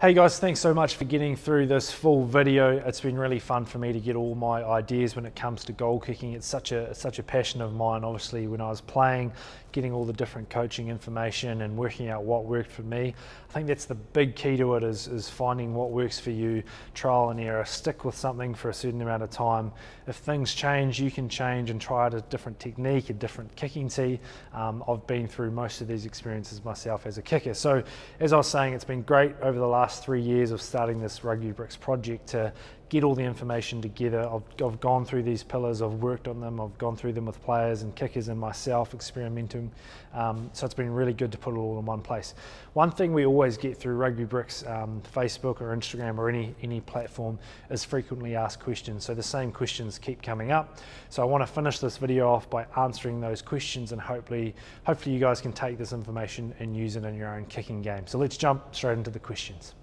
Hey guys, thanks so much for getting through this full video. It's been really fun for me to get all my ideas when it comes to goal kicking. It's such a such a passion of mine. Obviously, when I was playing, getting all the different coaching information and working out what worked for me. I think that's the big key to it is, is finding what works for you, trial and error. Stick with something for a certain amount of time. If things change, you can change and try out a different technique, a different kicking tee. Um, I've been through most of these experiences myself as a kicker. So, as I was saying, it's been great over the last three years of starting this Rugby Bricks project to get all the information together. I've, I've, gone through these pillars, I've worked on them, I've gone through them with players and kickers and myself experimenting. Um, so it's been really good to put it all in one place. One thing we always get through Rugby Bricks, um, Facebook or Instagram or any, any platform is frequently asked questions. So the same questions keep coming up. So I want to finish this video off by answering those questions and hopefully, hopefully you guys can take this information and use it in your own kicking game. So let's jump straight into the questions.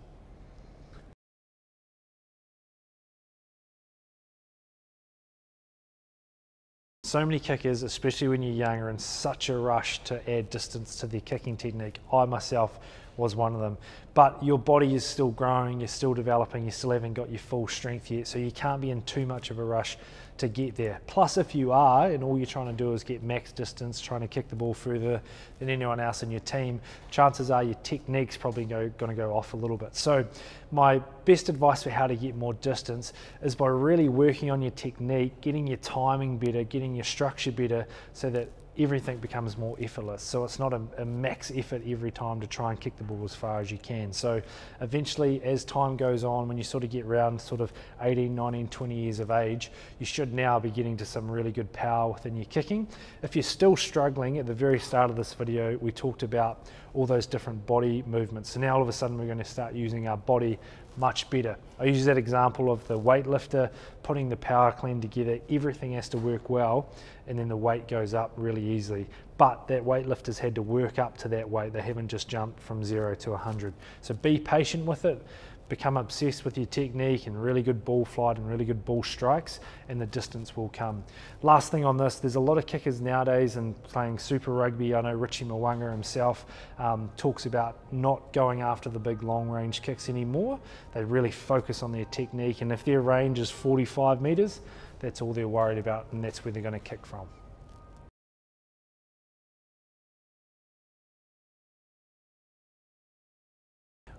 So many kickers, especially when you're young, are in such a rush to add distance to their kicking technique. I myself was one of them. But your body is still growing, you're still developing, you still haven't got your full strength yet, so you can't be in too much of a rush to get there. Plus, if you are, and all you're trying to do is get max distance, trying to kick the ball further than anyone else in your team, chances are your technique's probably go, going to go off a little bit. So, my best advice for how to get more distance is by really working on your technique, getting your timing better, getting your structure better, so that everything becomes more effortless. So it's not a, a, max effort every time to try and kick the ball as far as you can. So eventually, as time goes on, when you sort of get around sort of 18, 19, 20 years of age, you should now be getting to some really good power within your kicking. If you're still struggling, at the very start of this video, we talked about all those different body movements. So now all of a sudden, we're going to start using our body much better. I use that example of the weightlifter putting the power clean together. Everything has to work well, and then the weight goes up really easily. But that weightlifter's had to work up to that weight. They haven't just jumped from zero to 100. So be patient with it become obsessed with your technique and really good ball flight and really good ball strikes, and the distance will come. Last thing on this, there's a lot of kickers nowadays and playing Super Rugby. I know Richie Mo'unga himself um, talks about not going after the big long range kicks anymore. They really focus on their technique, and if their range is 45 metres, that's all they're worried about, and that's where they're going to kick from.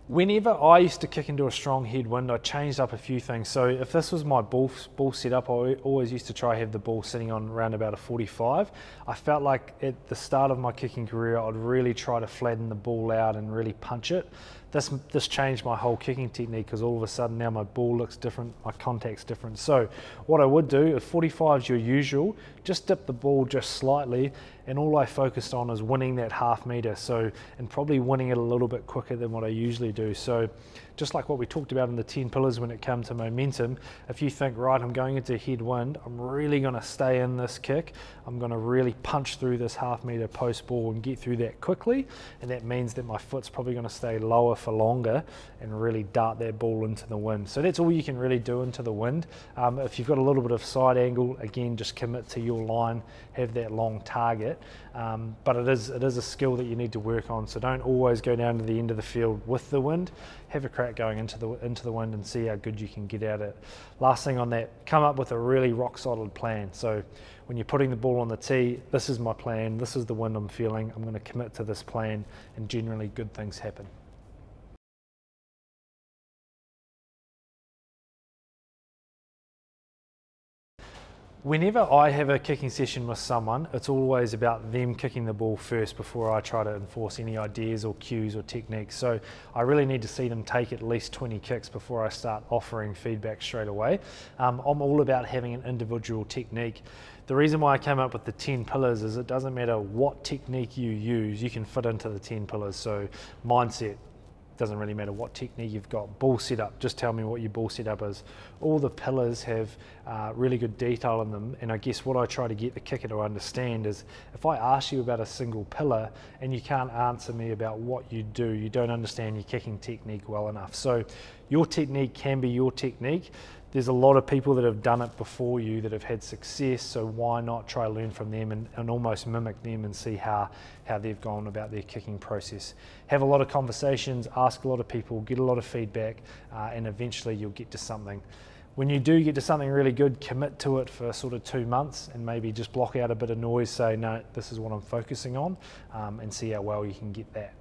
Whenever I used to kick into a strong headwind, I changed up a few things. So if this was my ball, ball setup, I always used to try have the ball sitting on around about a 45. I felt like at the start of my kicking career, I'd really try to flatten the ball out and really punch it this this changed my whole kicking technique because all of a sudden now my ball looks different, my contact's different. So what I would do if 45 is your usual, just dip the ball just slightly, and all I focused on is winning that half meter. So and probably winning it a little bit quicker than what I usually do. So just like what we talked about in the 10 pillars when it comes to momentum, if you think, right, I'm going into headwind, I'm really going to stay in this kick, I'm going to really punch through this half meter post ball and get through that quickly, and that means that my foot's probably going to stay lower for longer and really dart that ball into the wind. So that's all you can really do into the wind. Um, if you've got a little bit of side angle, again, just commit to your line, have that long target. Um, but it is, it is a skill that you need to work on. So don't always go down to the end of the field with the wind. Have a crack going into the, into the wind and see how good you can get at it. Last thing on that, come up with a really rock solid plan. So when you're putting the ball on the tee, this is my plan, this is the wind I'm feeling, I'm going to commit to this plan, and generally good things happen. Whenever I have a kicking session with someone, it's always about them kicking the ball first before I try to enforce any ideas or cues or techniques. So I really need to see them take at least 20 kicks before I start offering feedback straight away. Um, I'm all about having an individual technique. The reason why I came up with the 10 pillars is it doesn't matter what technique you use, you can fit into the 10 pillars. So mindset, doesn't really matter what technique you've got. Ball setup, just tell me what your ball setup is. All the pillars have uh, really good detail in them, and I guess what I try to get the kicker to understand is if I ask you about a single pillar and you can't answer me about what you do, you don't understand your kicking technique well enough. So your technique can be your technique. There's a lot of people that have done it before you that have had success, so why not try to learn from them and, and almost mimic them and see how, how they've gone about their kicking process. Have a lot of conversations, ask a lot of people, get a lot of feedback, uh, and eventually you'll get to something. When you do get to something really good, commit to it for sort of two months and maybe just block out a bit of noise, say, no, this is what I'm focusing on, um, and see how well you can get that.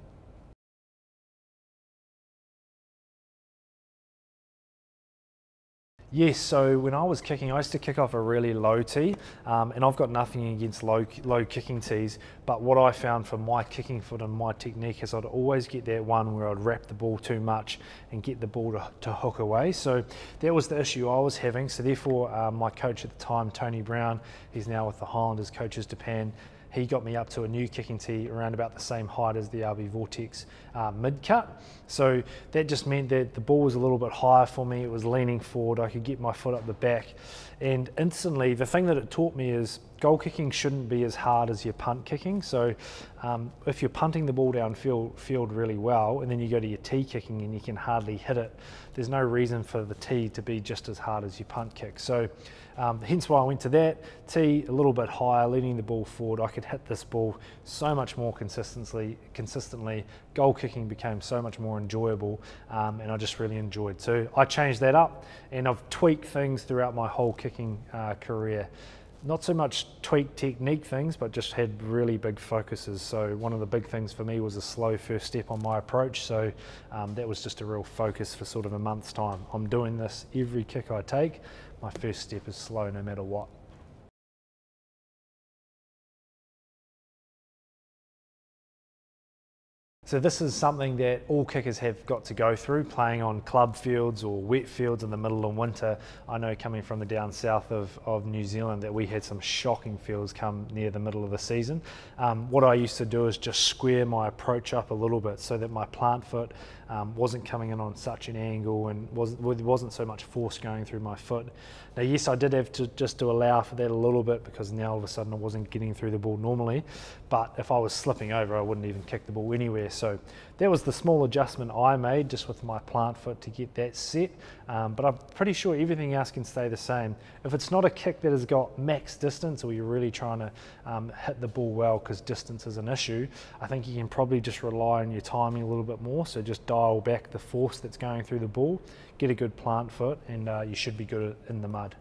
Yes, so when I was kicking, I used to kick off a really low tee, um, and I've got nothing against low low kicking tees. But what I found for my kicking foot and my technique is I'd always get that one where I'd wrap the ball too much and get the ball to, to hook away. So that was the issue I was having. So therefore, uh, my coach at the time, Tony Brown, he's now with the Highlanders coaches Japan he got me up to a new kicking tee around about the same height as the RB Vortex uh, mid cut. So that just meant that the ball was a little bit higher for me. It was leaning forward. I could get my foot up the back. And instantly, the thing that it taught me is goal kicking shouldn't be as hard as your punt kicking. So um, if you're punting the ball down field, field really well, and then you go to your tee kicking and you can hardly hit it, there's no reason for the tee to be just as hard as your punt kick. So um, hence why I went to that. Tee a little bit higher, leading the ball forward. I could hit this ball so much more consistently. Consistently, goal kicking became so much more enjoyable, um, and I just really enjoyed. So I changed that up, and I've tweaked things throughout my whole kicking uh, career not so much tweak technique things, but just had really big focuses. So one of the big things for me was a slow first step on my approach. So um, that was just a real focus for sort of a month's time. I'm doing this every kick I take my first step is slow no matter what. So this is something that all kickers have got to go through, playing on club fields or wet fields in the middle of winter. I know coming from the down south of, of New Zealand that we had some shocking fields come near the middle of the season. Um, what I used to do is just square my approach up a little bit so that my plant foot um, wasn't coming in on such an angle and wasn't, wasn't so much force going through my foot. Now yes, I did have to just to allow for that a little bit because now all of a sudden I wasn't getting through the ball normally, but if I was slipping over I wouldn't even kick the ball anywhere. So that was the small adjustment I made just with my plant foot to get that set. Um, but I'm pretty sure everything else can stay the same. If it's not a kick that has got max distance or you're really trying to um, hit the ball well because distance is an issue, I think you can probably just rely on your timing a little bit more. So just dial back the force that's going through the ball, get a good plant foot, and uh, you should be good in the mud.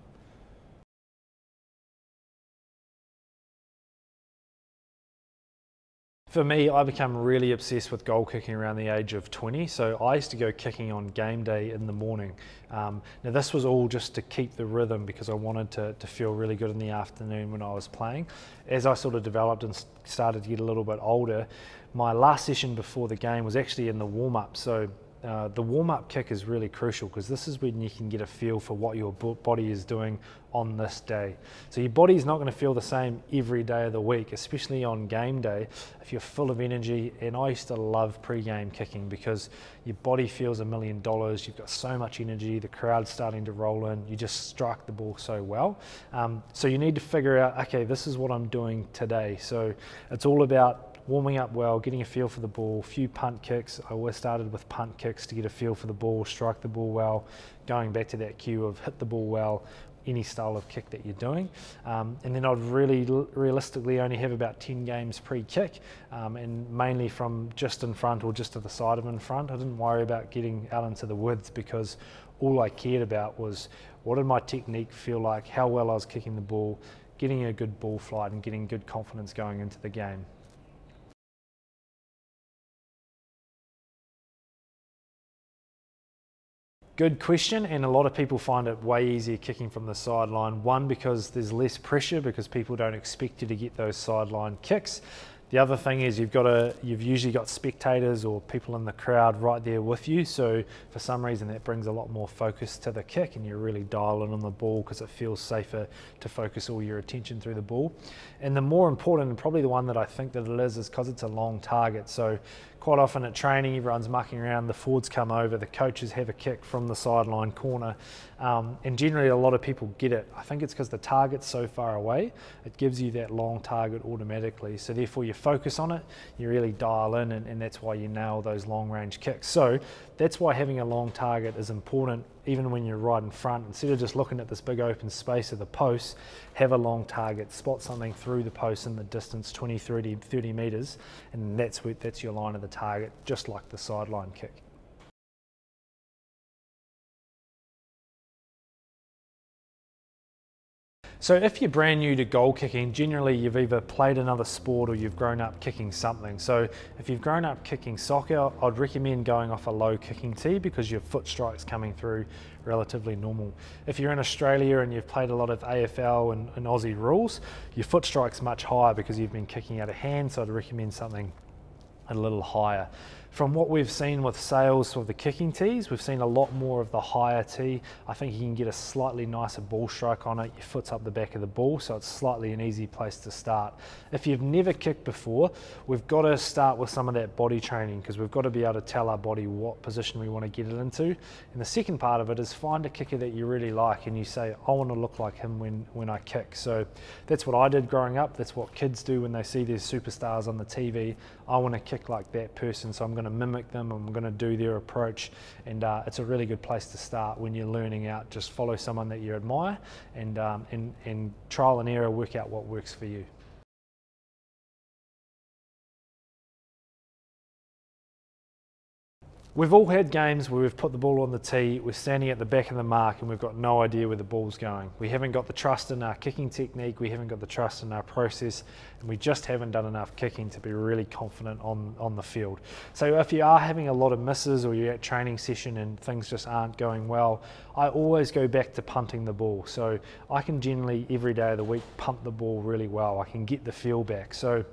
For me, I became really obsessed with goal kicking around the age of 20. So I used to go kicking on game day in the morning. Um, now, this was all just to keep the rhythm because I wanted to, to feel really good in the afternoon when I was playing. As I sort of developed and started to get a little bit older, my last session before the game was actually in the warm up. So uh, the warm-up kick is really crucial because this is when you can get a feel for what your body is doing on this day. So your body is not going to feel the same every day of the week, especially on game day if you're full of energy. And I used to love pre-game kicking because your body feels a million dollars. You've got so much energy. The crowd's starting to roll in. You just strike the ball so well. Um, so you need to figure out, okay, this is what I'm doing today. So it's all about warming up well, getting a feel for the ball, few punt kicks. I always started with punt kicks to get a feel for the ball, strike the ball well, going back to that cue of hit the ball well, any style of kick that you're doing. Um, and then I'd really realistically only have about 10 games pre-kick um, and mainly from just in front or just to the side of in front. I didn't worry about getting out into the woods because all I cared about was what did my technique feel like, how well I was kicking the ball, getting a good ball flight and getting good confidence going into the game. Good question, and a lot of people find it way easier kicking from the sideline. One, because there's less pressure because people don't expect you to get those sideline kicks. The other thing is you've got a you've usually got spectators or people in the crowd right there with you. So for some reason that brings a lot more focus to the kick, and you're really dialing on the ball because it feels safer to focus all your attention through the ball. And the more important, and probably the one that I think that it is, is because it's a long target. So quite often at training, everyone's mucking around, the forwards come over, the coaches have a kick from the sideline corner, um, and generally a lot of people get it. I think it's because the target's so far away, it gives you that long target automatically, so therefore you focus on it, you really dial in, and, and that's why you nail those long range kicks. So that's why having a long target is important, even when you're right in front. Instead of just looking at this big open space of the post, have a long target, spot something through the post in the distance 20, 30, 30 meters, and that's, where, that's your line of the target, just like the sideline kick. So if you're brand new to goal kicking, generally you've either played another sport or you've grown up kicking something. So if you've grown up kicking soccer, I'd recommend going off a low kicking tee because your foot strike's coming through relatively normal. If you're in Australia and you've played a lot of AFL and, and Aussie rules, your foot strike's much higher because you've been kicking out of hand, so I'd recommend something a little higher. From what we've seen with sales for the kicking tees, we've seen a lot more of the higher tee. I think you can get a slightly nicer ball strike on it. Your foot's up the back of the ball, so it's slightly an easy place to start. If you've never kicked before, we've got to start with some of that body training because we've got to be able to tell our body what position we want to get it into. And the second part of it is find a kicker that you really like and you say, I want to look like him when, when I kick. So that's what I did growing up. That's what kids do when they see these superstars on the TV. I want to kick like that person, so I'm going to mimic them. I'm going to do their approach, and uh, it's a really good place to start when you're learning out. Just follow someone that you admire, and um, and and trial and error, work out what works for you. We've all had games where we've put the ball on the tee, we're standing at the back of the mark and we've got no idea where the ball's going. We haven't got the trust in our kicking technique, we haven't got the trust in our process, and we just haven't done enough kicking to be really confident on, on the field. So if you are having a lot of misses or you're at training session and things just aren't going well, I always go back to punting the ball. So I can generally every day of the week punt the ball really well. I can get the feel back. So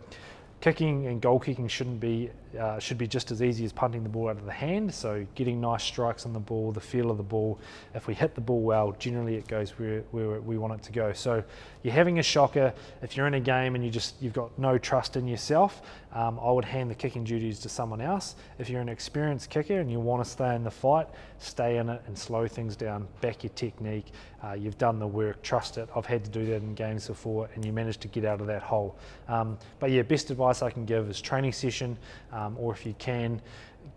kicking and goal kicking shouldn't be uh, should be just as easy as punting the ball out of the hand. So getting nice strikes on the ball, the feel of the ball. If we hit the ball well, generally it goes where, where we want it to go. So you're having a shocker. If you're in a game and you just you've got no trust in yourself, um, I would hand the kicking duties to someone else. If you're an experienced kicker and you want to stay in the fight, stay in it and slow things down. Back your technique. Uh, you've done the work. Trust it. I've had to do that in games before, and you managed to get out of that hole. Um, but yeah, best advice I can give is training session. Um, um, or if you can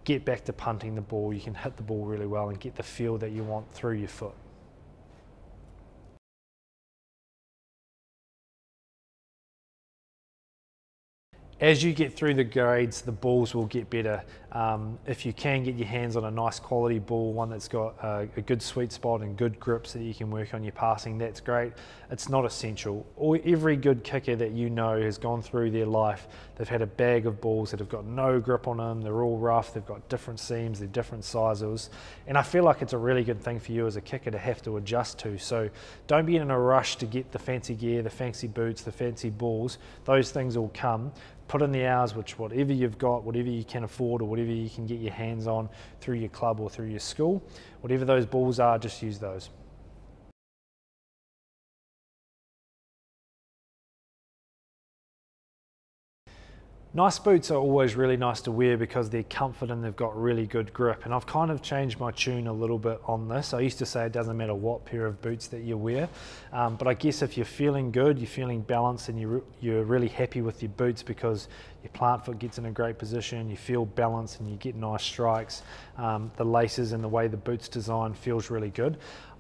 get back to punting the ball, you can hit the ball really well and get the feel that you want through your foot. as you get through the grades, the balls will get better. Um, if you can get your hands on a nice quality ball, one that's got a, a, good sweet spot and good grips that you can work on your passing, that's great. It's not essential. All, every good kicker that you know has gone through their life, they've had a bag of balls that have got no grip on them, they're all rough, they've got different seams, they're different sizes. And I feel like it's a really good thing for you as a kicker to have to adjust to. So don't be in a rush to get the fancy gear, the fancy boots, the fancy balls. Those things will come put in the hours, which whatever you've got, whatever you can afford, or whatever you can get your hands on through your club or through your school, whatever those balls are, just use those. Nice boots are always really nice to wear because they're comfort and they've got really good grip. And I've kind of changed my tune a little bit on this. I used to say it doesn't matter what pair of boots that you wear, um, but I guess if you're feeling good, you're feeling balanced, and you're, you're really happy with your boots because your plant foot gets in a great position, you feel balanced, and you get nice strikes. Um, the laces and the way the boot's design feels really good.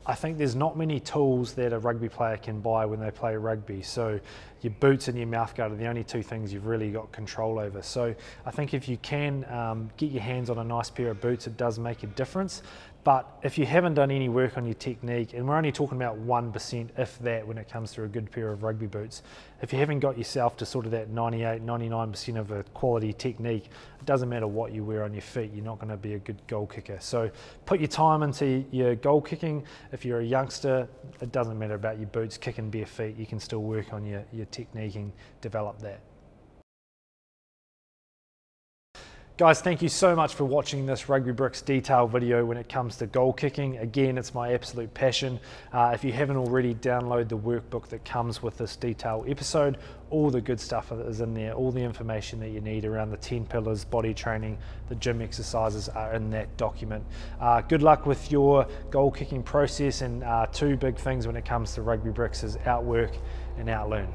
I think there's not many tools that a rugby player can buy when they play rugby. So your boots and your mouthguard are the only two things you've really got control over. So I think if you can um, get your hands on a nice pair of boots, it does make a difference. But if you haven't done any work on your technique, and we're only talking about 1%, if that, when it comes to a good pair of rugby boots, if you haven't got yourself to sort of that 98, 99% of a quality technique, it doesn't matter what you wear on your feet, you're not going to be a good goal kicker. So put your time into your goal kicking. If you're a youngster, it doesn't matter about your boots kicking bare feet, you can still work on your, your technique and develop that. Guys, thank you so much for watching this Rugby Bricks detail video when it comes to goal kicking. Again, it's my absolute passion. Uh, if you haven't already, download the workbook that comes with this detail episode. All the good stuff is in there, all the information that you need around the 10 pillars, body training, the gym exercises are in that document. Uh, good luck with your goal kicking process and uh, two big things when it comes to Rugby Bricks is outwork and outlearn.